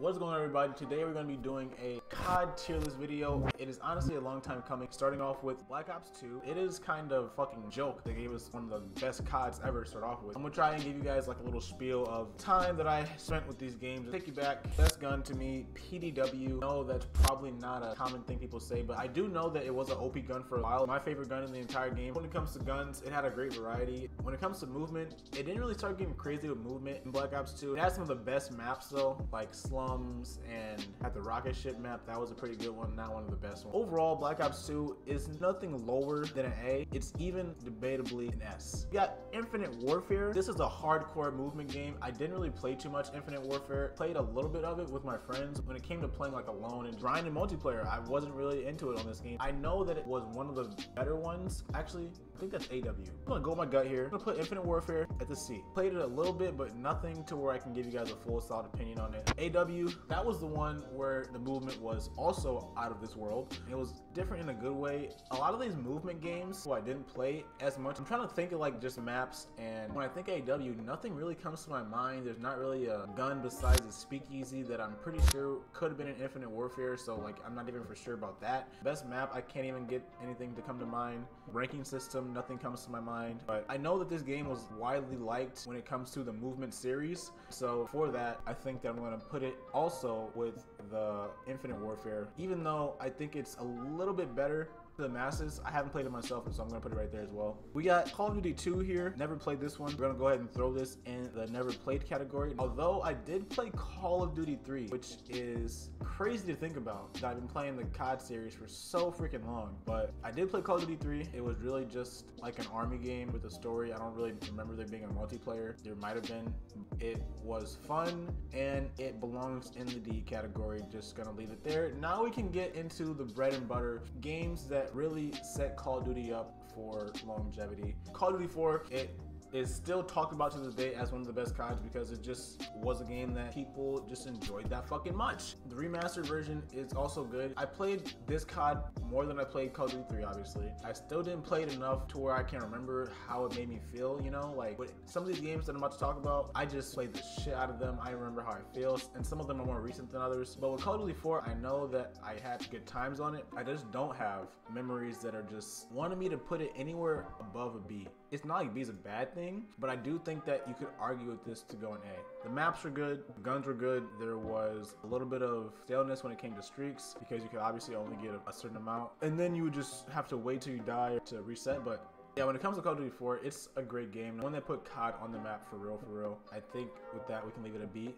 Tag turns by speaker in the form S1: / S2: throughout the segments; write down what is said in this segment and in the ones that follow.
S1: What's going on everybody? Today we're going to be doing a COD tier list video. It is honestly a long time coming. Starting off with Black Ops 2. It is kind of fucking joke. They gave us one of the best CODs ever to start off with. I'm going to try and give you guys like a little spiel of time that I spent with these games. Take you back. Best gun to me, PDW. No, that's probably not a common thing people say, but I do know that it was an OP gun for a while. My favorite gun in the entire game. When it comes to guns, it had a great variety. When it comes to movement, it didn't really start getting crazy with movement in Black Ops 2. It had some of the best maps though, like slums and at the rocket ship map. That was a pretty good one, not one of the best ones. Overall, Black Ops 2 is nothing lower than an A. It's even debatably an S. You got Infinite Warfare. This is a hardcore movement game. I didn't really play too much Infinite Warfare. Played a little bit of it with my friends. When it came to playing like alone and grinding multiplayer, I wasn't really into it on this game. I know that it was one of the better ones. Actually, I think that's AW. I'm gonna go with my gut here. I'm gonna put Infinite Warfare at the C. Played it a little bit, but nothing to where I can give you guys a full solid opinion on it. AW, that was the one where the movement was also out of this world. It was different in a good way. A lot of these movement games, well, I didn't play as much. I'm trying to think of like just maps, and when I think AW, nothing really comes to my mind. There's not really a gun besides a speakeasy that I'm pretty sure could have been an Infinite Warfare, so like I'm not even for sure about that. Best map, I can't even get anything to come to mind. Ranking system, nothing comes to my mind. But I know that this game was widely liked when it comes to the movement series. So for that, I think that I'm gonna put it also with the Infinite Warfare, even though I think it's a little bit better the masses. I haven't played it myself, so I'm gonna put it right there as well. We got Call of Duty 2 here. Never played this one. We're gonna go ahead and throw this in the never played category. Although I did play Call of Duty 3, which is crazy to think about. That I've been playing the COD series for so freaking long, but I did play Call of Duty 3. It was really just like an army game with a story. I don't really remember there being a multiplayer. There might have been. It was fun and it belongs in the D category. Just gonna leave it there. Now we can get into the bread and butter games that really set Call of Duty up for longevity. Call of Duty 4, it is still talked about to this day as one of the best CODs because it just was a game that people just enjoyed that fucking much. The remastered version is also good. I played this COD more than I played Call of Duty 3, obviously. I still didn't play it enough to where I can remember how it made me feel, you know? Like, with some of these games that I'm about to talk about, I just played the shit out of them. I remember how it feels, and some of them are more recent than others. But with Call of Duty 4, I know that I had good times on it. I just don't have memories that are just wanting me to put it anywhere above a B. It's not like B is a bad thing, but I do think that you could argue with this to go in A. The maps were good, guns were good. There was a little bit of staleness when it came to streaks because you could obviously only get a, certain amount. And then you would just have to wait till you die to reset. But yeah, when it comes to Call of Duty 4, it's a great game. When they put COD on the map for real, for real, I think with that we can leave it a B.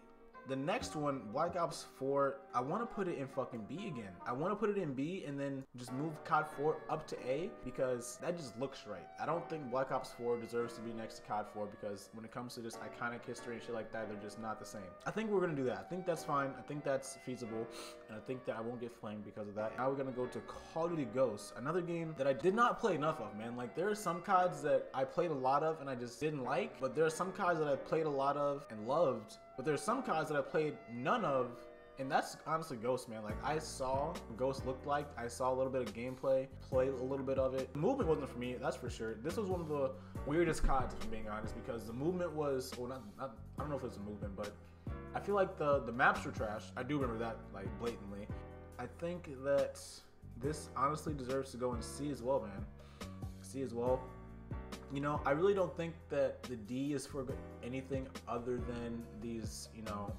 S1: The next one, Black Ops 4, I want to put it in fucking B again. I want to put it in B and then just move COD 4 up to A because that just looks right. I don't think Black Ops 4 deserves to be next to COD 4 because when it comes to just iconic history and shit like that, they're just not the same. I think we're going to do that. I think that's fine. I think that's feasible. And I think that I won't get flamed because of that. Now we're going to go to Call of Duty Ghosts, another game that I did not play enough of, man. Like there are some CODs that I played a lot of and I just didn't like, but there are some CODs that I played a lot of and loved but there's some CODs that I played none of, and that's honestly Ghost, man. Like I saw Ghost looked like. I saw a little bit of gameplay, played a little bit of it. The movement wasn't for me, that's for sure. This was one of the weirdest CODs, if I'm being honest, because the movement was, well, not, not I don't know if it was a movement, but I feel like the the maps were trash. I do remember that like blatantly. I think that this honestly deserves to go in C as well, man. C as well you know, I really don't think that the D is for anything other than these, you know,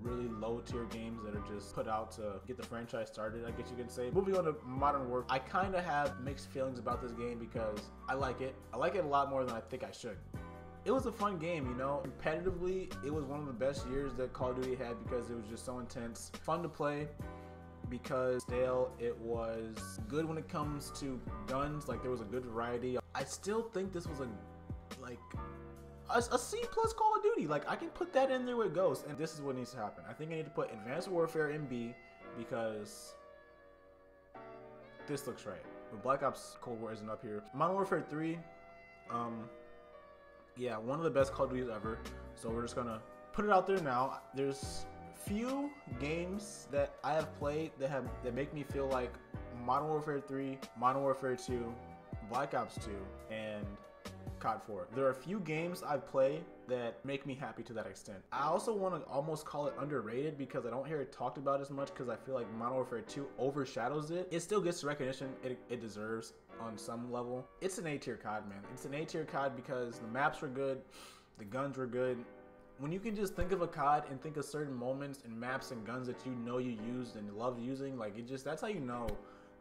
S1: really low tier games that are just put out to get the franchise started, I guess you can say. Moving on to Modern Warfare, I kind of have mixed feelings about this game because I like it. I like it a lot more than I think I should. It was a fun game, you know. Competitively, it was one of the best years that Call of Duty had because it was just so intense. Fun to play because Dale, it was good when it comes to guns. Like there was a good variety. I still think this was a like a, a C plus Call of Duty. Like I can put that in there with Ghost, and this is what needs to happen. I think I need to put Advanced Warfare in B because this looks right. But Black Ops Cold War isn't up here. Modern Warfare 3, um, yeah, one of the best Call of Duties ever. So we're just gonna put it out there now. There's few games that I have played that have that make me feel like Modern Warfare 3, Modern Warfare 2, Black Ops 2, and COD 4. There are a few games I play that make me happy to that extent. I also want to almost call it underrated because I don't hear it talked about as much because I feel like Modern Warfare 2 overshadows it. It still gets the recognition it, it deserves on some level. It's an A tier COD, man. It's an A tier COD because the maps were good, the guns were good. When you can just think of a COD and think of certain moments and maps and guns that you know you used and loved using, like it just that's how you know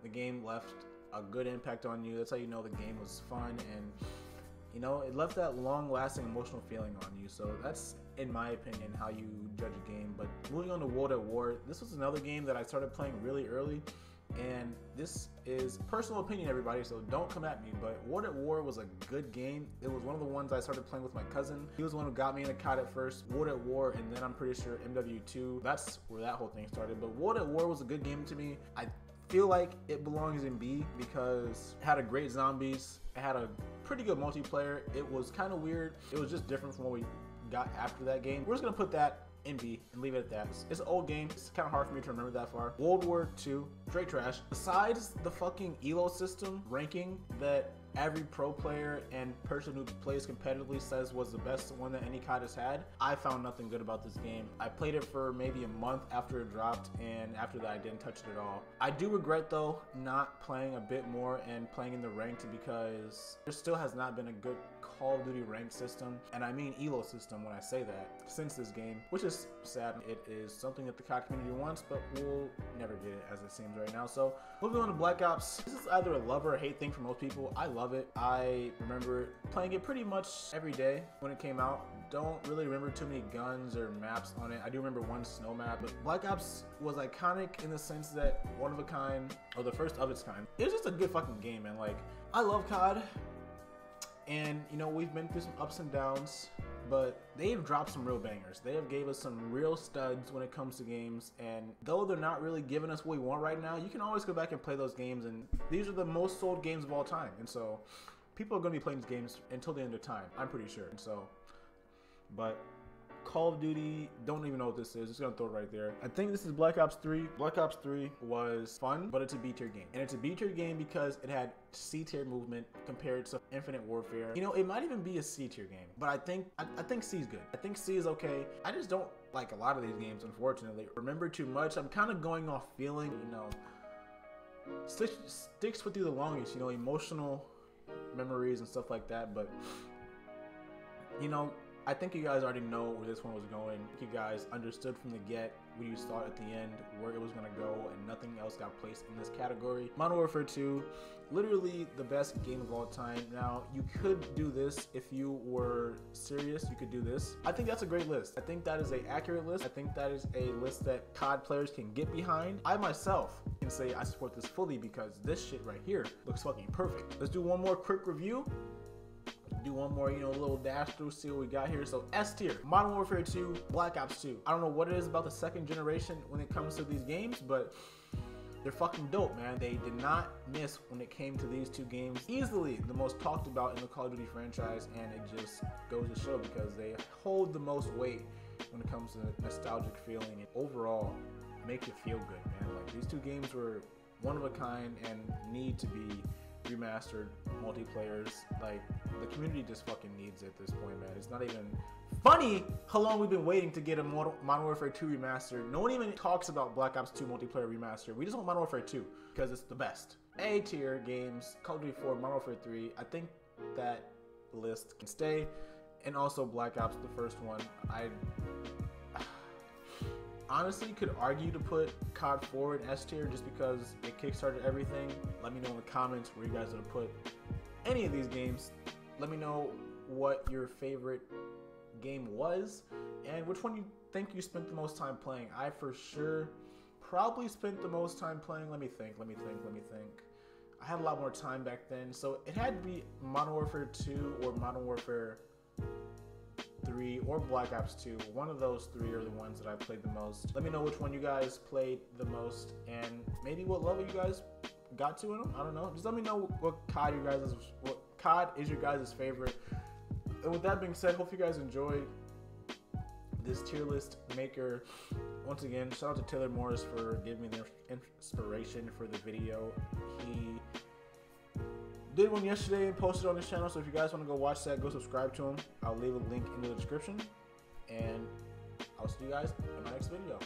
S1: the game left a good impact on you. That's how you know the game was fun and you know, it left that long lasting emotional feeling on you. So that's, in my opinion, how you judge a game. But moving on to World at War, this was another game that I started playing really early. And this is personal opinion, everybody, so don't come at me. But World at War was a good game. It was one of the ones I started playing with my cousin. He was the one who got me into COD at first. World at War, and then I'm pretty sure MW2. That's where that whole thing started. But World at War was a good game to me. I feel like it belongs in B because it had a great zombies. It had a pretty good multiplayer. It was kind of weird. It was just different from what we got after that game. We're just gonna put that in B and leave it at that. It's an old game. It's kind of hard for me to remember that far. World War II, straight trash. Besides the fucking ELO system ranking that every pro player and person who plays competitively says was the best one that any COD has had. I found nothing good about this game. I played it for maybe a month after it dropped, and after that, I didn't touch it at all. I do regret though not playing a bit more and playing in the ranked because there still has not been a good Call of Duty ranked system, and I mean ELO system when I say that, since this game, which is sad. It is something that the COD community wants, but we'll never get it as it seems right now. So moving on to Black Ops, this is either a love or a hate thing for most people. I love it. I remember playing it pretty much every day when it came out. Don't really remember too many guns or maps on it. I do remember one snow map, but Black Ops was iconic in the sense that one of a kind, or the first of its kind. It was just a good fucking game, man. Like, I love COD. And you know, we've been through some ups and downs, but they've dropped some real bangers. They have gave us some real studs when it comes to games. And though they're not really giving us what we want right now, you can always go back and play those games. And these are the most sold games of all time. And so people are going to be playing these games until the end of time. I'm pretty sure. And so, but Call of Duty, don't even know what this is. Just gonna throw it right there. I think this is Black Ops 3. Black Ops 3 was fun, but it's a B tier game. And it's a B tier game because it had C tier movement compared to Infinite Warfare. You know, it might even be a C tier game, but I think I, I think C is good. I think C is okay. I just don't like a lot of these games, unfortunately. Remember too much. I'm kind of going off feeling, you know, sticks, sticks with you the longest, you know, emotional memories and stuff like that. But, you know, I think you guys already know where this one was going. You guys understood from the get when you saw at the end where it was going to go and nothing else got placed in this category. Modern Warfare 2, literally the best game of all time. Now, you could do this if you were serious, you could do this. I think that's a great list. I think that is a accurate list. I think that is a list that COD players can get behind. I myself can say I support this fully because this shit right here looks fucking perfect. Let's do one more quick review do one more, you know, little dash through, see what we got here. So S tier, Modern Warfare 2, Black Ops 2. I don't know what it is about the second generation when it comes to these games, but they're fucking dope, man. They did not miss when it came to these two games. Easily the most talked about in the Call of Duty franchise, and it just goes to show because they hold the most weight when it comes to nostalgic feeling and overall make you feel good, man. Like these two games were one of a kind and need to be remastered multiplayers. Like the community just fucking needs it at this point, man. It's not even funny how long we've been waiting to get a Modern Warfare 2 remastered. No one even talks about Black Ops 2 multiplayer remaster. We just want Modern Warfare 2 because it's the best. A tier games, Call of Duty 4, Modern Warfare 3. I think that list can stay. And also Black Ops, the first one. I honestly could argue to put COD 4 in S tier just because it kickstarted everything. Let me know in the comments where you guys would put any of these games. Let me know what your favorite game was and which one you think you spent the most time playing. I for sure probably spent the most time playing. Let me think, let me think, let me think. I had a lot more time back then, so it had to be Modern Warfare 2 or Modern Warfare 3 or Black Ops 2. One of those three are the ones that I played the most. Let me know which one you guys played the most and maybe what level you guys got to in them. I don't know. Just let me know what COD you guys is, what COD is your guys' favorite. And with that being said, hope you guys enjoyed this tier list maker. Once again, shout out to Taylor Morris for giving me the inspiration for the video. He did one yesterday and posted on this channel. So if you guys want to go watch that, go subscribe to him. I'll leave a link in the description. And I'll see you guys in my next video.